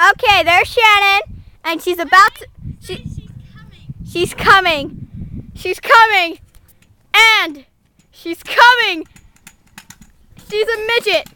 Okay, there's Shannon, and she's about to. She, She's coming. she's coming. She's coming, and she's coming. She's a midget.